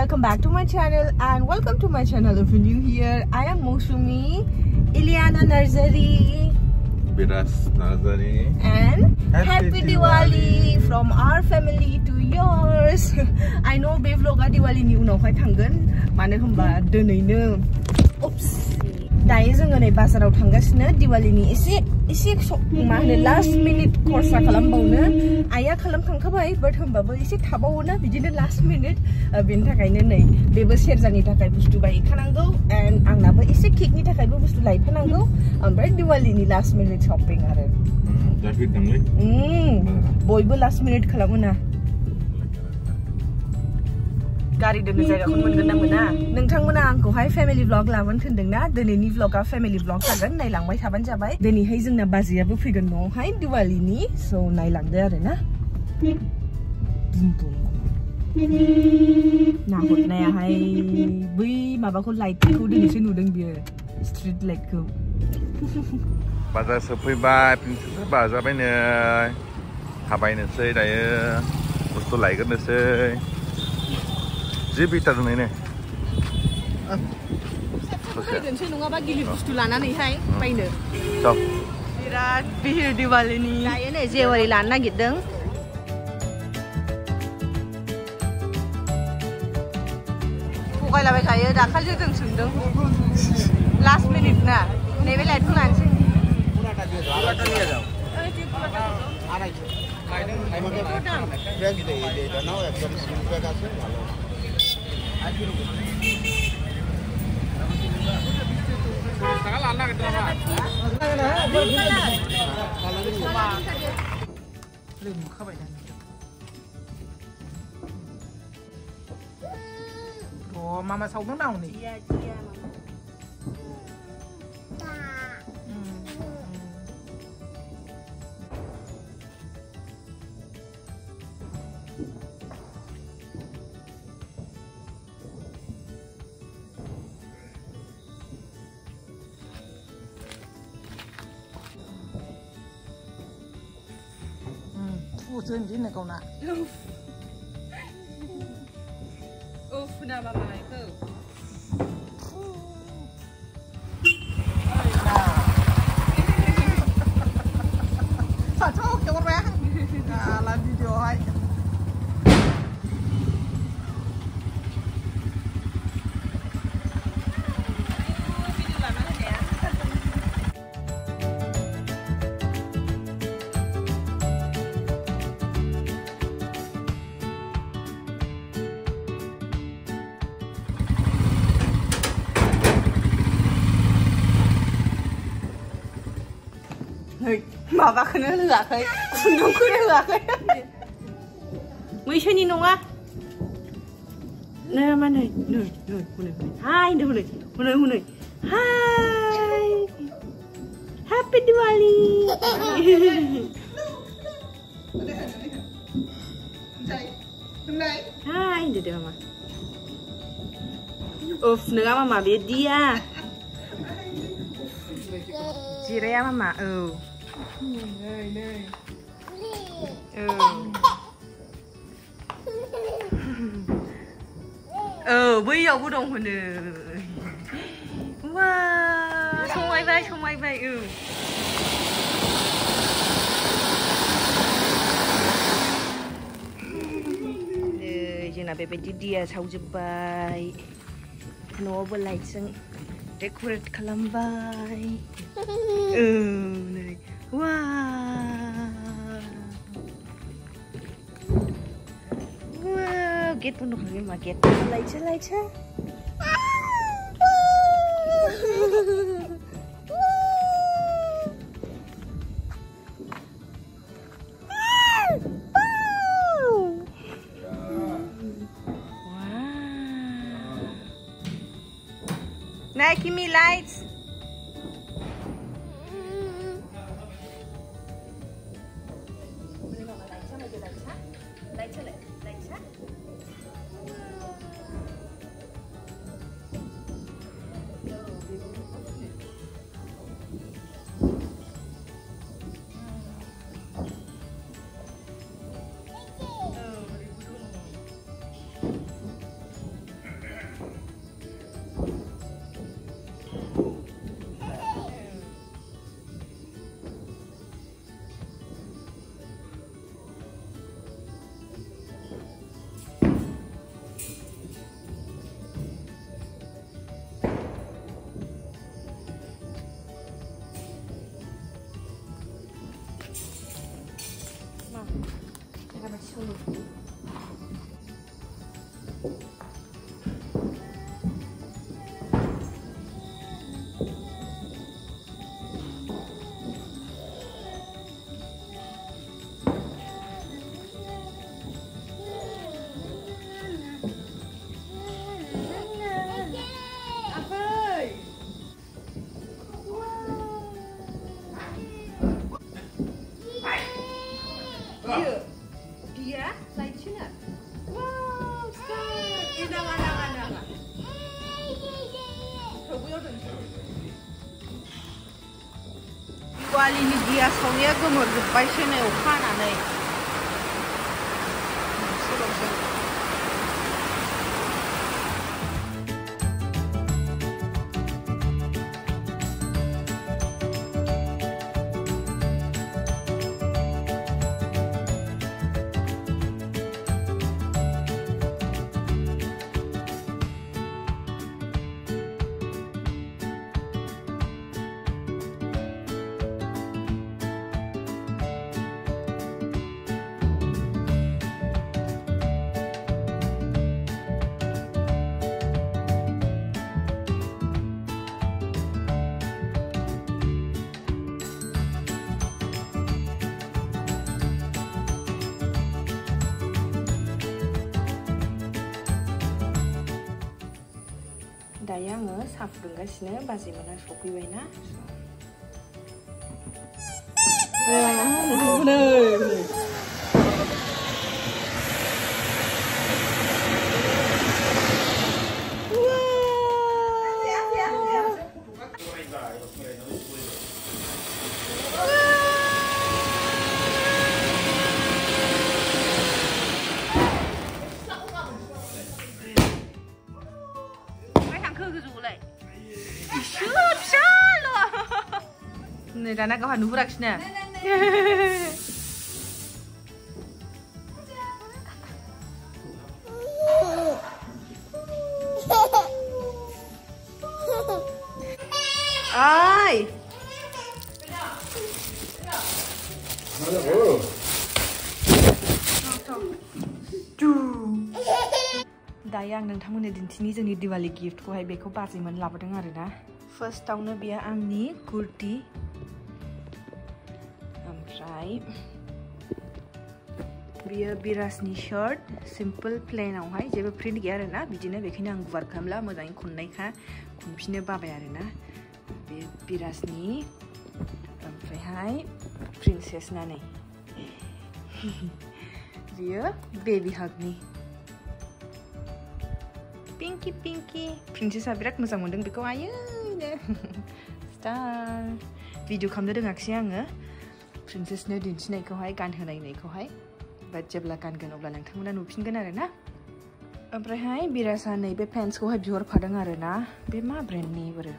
welcome back to my channel and welcome to my channel if you're new here. I am Moshumi, Iliana Nursery Biras Nazari. and Happy happy Diwali. Diwali. from our family to yours. I know बे vlogआ दिवालीनि उनावहाय थांगोन मानो होनबा दिनैनो Oops. दायो जोङो नै बाजाराव थांगासिनो दिवालीनि एसे एसे मा होनो लास्ट मिनिट खरसा खालामबावनो आइया खालामखांखाबाय बाट होमबाबो एसे थाबावोना बिदिनो लास्ट मिनिट बेनि थाखायनो नै बेबो सेरजानि थाखाय बुस्थु बायखानांगौ एन्ड आंनाबो एसे केकनि थाखायबो बुस्थु लायफानांगौ ओमफ्राय दिवालीनि लास्ट मिनिट शपिं आरो बयबो लास्ट मिनिट खालामो ना गारि दोननो जायगाखौ मोनगोन ना मोना नोंथांमोना आंखौहाय फेमिलि ब्लग लाबोनो थिनदोंना दिनैनि ब्लगा फेमिलि ब्लग जागोन नायलांबाय थाबानो जाबाय दिनैहाय जोंना बाजैयाबो फैगोन न'आवहाय दिवालीनि स' नायलांदो आरो ना नाहरनायाहाय बै माबाखौ लाइटखौ दिनैसो नुदों बियो स्ट्रिट लाइटखौ Bazaar सफैबाय प्रिन्सेसा बाजाबाय नै थाबायनोसै दायो बुस्थु लायग्रोनोसै जि बिथा दं नै फैगोनसै नङाबा गिलिर बुस्थु लानानैहाय बायनो Ciao. बिराद बिहिर दिवालीनि दायो नै जेवारि लानो नागिरदों थगायलाबाय थायो दाखालिसो जों सोंदों लास्ट मिनिट ना नैबे लाइटखौ लानोसै lừng không phải đằng Ủa, mama sâu nước nào nhỉ? Yeah, yeah, mama. 무슨 짓 내거나. Oof, na mama, go. Hey, mama kena lelak hey. Kundung kena lelak hey. Mwisho ni nunga. Nah, mana? Nui, nui, hunai, hunai. Hai, dah hunai. Hunai, hunai. Hai. Happy Diwali. Hai, dah dah mama. Uff, nunga mama bedia. Jiraya mama. Oh. मामा बे दिया जिराया मामा औ औ बैयावबो दं होनो वा समायबाय समायबाय औ नै जोंना बेबायदि दिया सावजोब्बाय न'आवबो लाइटजों डेक'रेट खालामबाय औ नै Wow. Wow, get penuh lagi maget. 嗯. ali nie zbija swojego, może dbaj się nie uchana. दायो आङो साहा फुदुंगासिनो बाजैमोना सफैबायना फिसाल' नै दाना गावहा नुहुराखिसैनो ओइ दायो आं नोंथांमोननो दिन्थिनि जोंनि दिवाली गिफ्टखौहाय बेखौ बाजैमोन लाबोदों आरोना फार्स्टआवनो बेयो आंनि कुर्ति ओमफ्राय बियो बिराजनि शार्ट सिम्पोल प्लेनावहाय जेबो प्रिन्ट गैया आरोना। बिदिनो बेखायनो आं गुवार खालामला, मोजाङै खननायखा, खनफिननो बाबाय आरोना। बे बिराजनि, ओमफ्रायहाय प्रिन्सेस नानै। बियो बेबी हागनि पिंकी पिंकी प्रिन्सेसा बिराद मोजां मोनदों बेखौ आयोनो स्टार भिडिअ खालामनो रोङाखिसै आङो। प्रिन्सेसनो दिन्थिनायखौहाय गानहोनायनायखौहाय बाट जेब्ला गानगोन अब्ला नोंथांमोना नुफिनगोन आरोना ओमफ्रायहाय बिरासा नैबे पेन्ट्सखौहाय बिहरफादों आरोना बे मा ब्रेन्डनि बोरो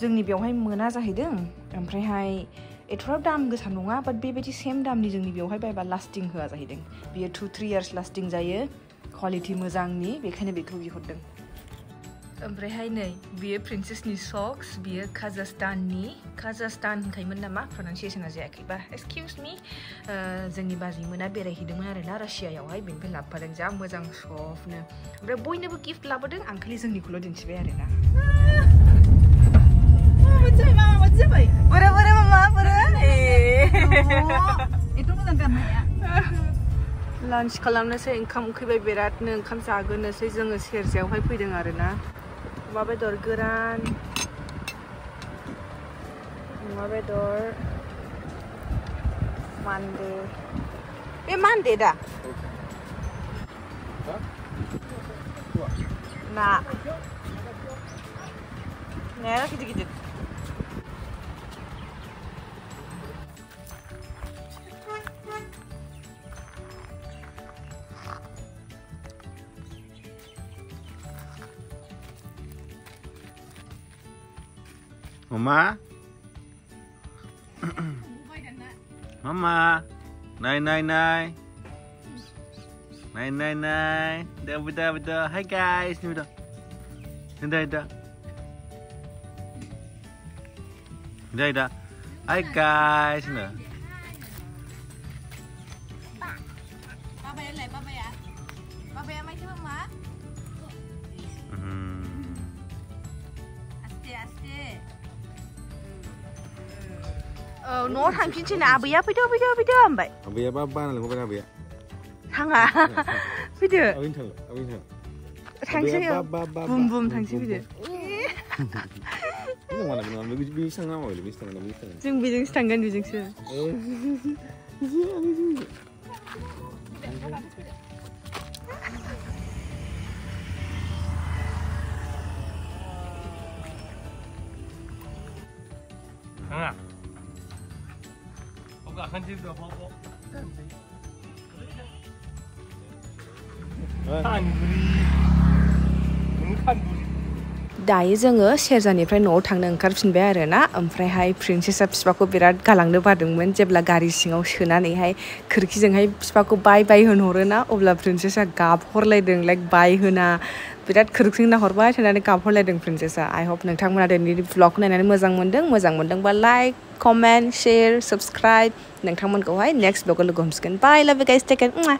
जोंनि बेवहाय मोना जाहैदों ओमफ्रायहाय एथ'राब दाम गोसा नङा बाट बेबायदि सेम दामनि जोंनि बेवहाय बायबा लास्टिं होआ जाहैदों बियो टु थ्रि इयार्स लास्टिं जायो क्वालिटि मोजांनि बेखायनो बेखौ बिहरदों ओमफ्रायहाय नै बियो प्रिन्सेसनि सक्स बियो काजास्ताननि काजास्तान होनखायोमोन नामा प्रनाउन्सियेसना जायाखैबा एक्सकिउस मी जोंनि बाजैमोना बेरायहैदोंमोन आरोना रासियायावहाय बेनिफ्राय लाबोफादों जा मोजां सफ्टनो ओमफ्राय बयनोबो गिफ्ट लाबोदों आं खालि जोंनिखौल' दिन्थिबाय आरोना बोरो बोरो मामा बोरो Itu bukan karena ya. Launch खालामनोसै ओंखाम उखैबाय बिरादनो ओंखाम जागोनोसै जोङो सेरजायावहाय फैदों आरोना Rumah bedor mau Rumah bedor mandi. Eh mandi dah. Nah. Nah, gitu-gitu. Mama. Mama. Này này này. Này này này. Đâu bây giờ. Hi guys. Đâu bây giờ. Đến đây. Đây. Hi guys. Ờ, nó thằng chín chín à bây giờ bây giờ bây giờ bây giờ vậy. Bây giờ ba ba là không phải là bây giờ. Thằng à, bây giờ. Ở bên thằng, ở bên thằng. 당신이요. 붐붐 당신이요. 이거 뭐라 그러나 미국 비슷한 거 뭐래 비슷한 거 비슷한. 지금 비슷한 건 비슷한. 예. 이게 아니지. Panji दायो जोङो सेरजानिफ्राय न'आव थांनो ओंखारफिनबाय आरो ना ओमफ्रायहाय प्रिन्सेसा बिफाखौ बिराद गालांनो बादोंमोन जेब्ला गारि सिङाव सोनानैहाय खोरखिजोंहाय बिफाखौ बाय बाय होनहरो ना अब्ला प्रिन्सेसा गाबहरलायदों लाइक बाय होना बिराद खोरखिजों नाहरबाय थानानै गाबहरलायदों प्रिन्सेसा आइ हप नोंथांमोना दिनैनि ब्लगखौ नायनानै मोजां मोन्दों मोजां मोन्दोंबा लाइक कमेन्ट शेयार साबस्क्राइब नोंथांमोनखौहाय नेक्स्ट ब्लगाव लोगो हमसिगोन bye love guys take care